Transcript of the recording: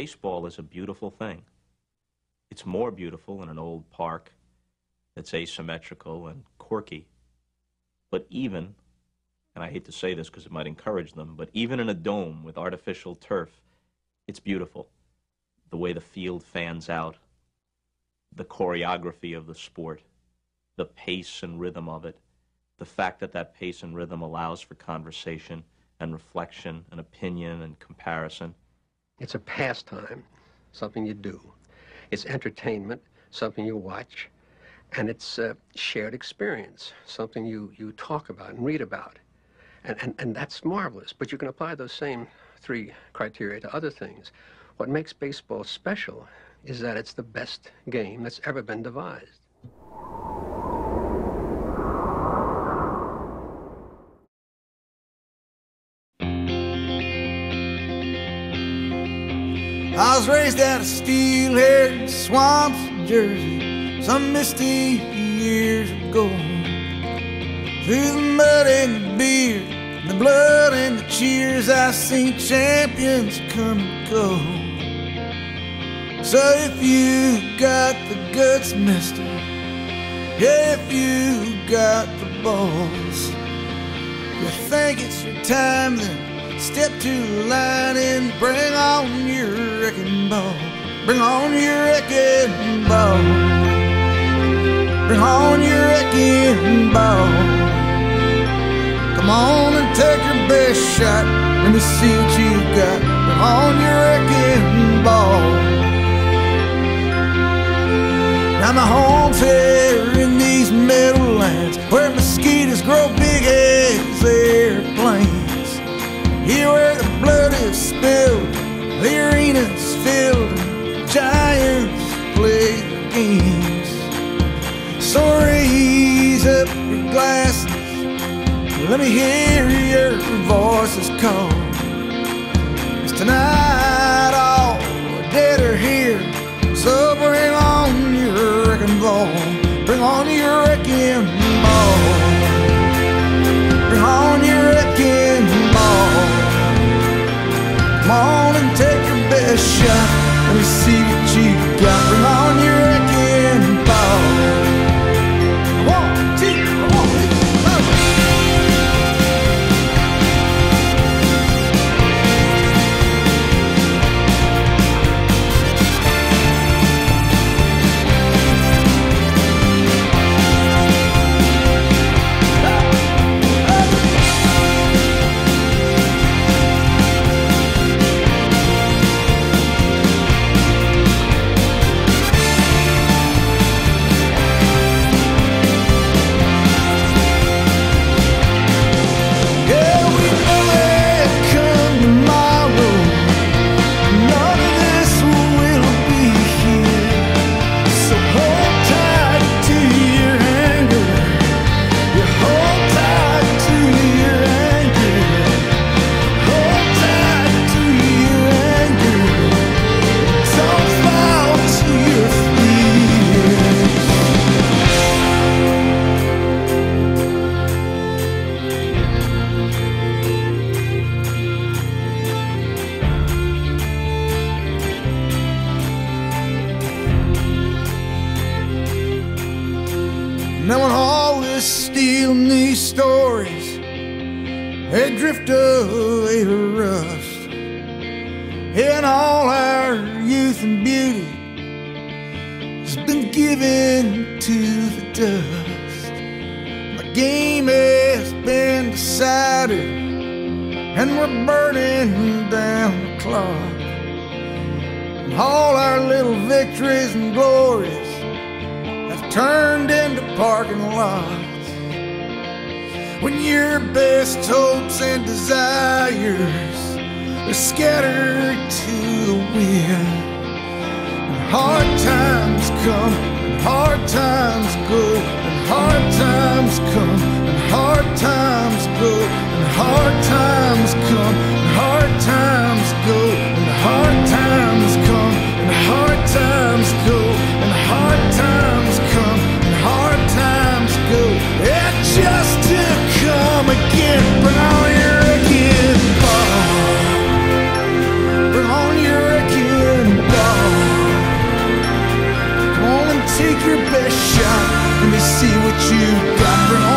baseball is a beautiful thing. It's more beautiful in an old park that's asymmetrical and quirky. But even, and I hate to say this because it might encourage them, but even in a dome with artificial turf, it's beautiful. The way the field fans out, the choreography of the sport, the pace and rhythm of it, the fact that that pace and rhythm allows for conversation and reflection and opinion and comparison. It's a pastime, something you do. It's entertainment, something you watch. And it's a shared experience, something you, you talk about and read about. And, and, and that's marvelous. But you can apply those same three criteria to other things. What makes baseball special is that it's the best game that's ever been devised. I was raised out of steel-haired swamps, Jersey, some misty years ago. Through the mud and the beer, the blood and the cheers, I seen champions come and go. So if you got the guts, mister, if you got the balls, you think it's your time, then Step to the line and bring on your wrecking ball. Bring on your wrecking ball. Bring on your wrecking ball. Come on and take your best shot. Let me see what you got. Bring on your wrecking ball. Now my home's here raise up your glasses, let me hear your voices call. Cause tonight all the dead are here, so bring on your wrecking ball, bring on your wrecking ball, bring on your wrecking ball. Come on and take your best shot. Let me see Now when all this steel and these stories they drift away to rust, and all our youth and beauty has been given to the dust. The game has been decided, and we're burning down the clock. And all our little victories and glories turned into parking lots. When your best hopes and desires are scattered to the wind. And hard times come, and hard times go, and hard times come, and hard times go, and hard times. take your best shot. Let me see what you got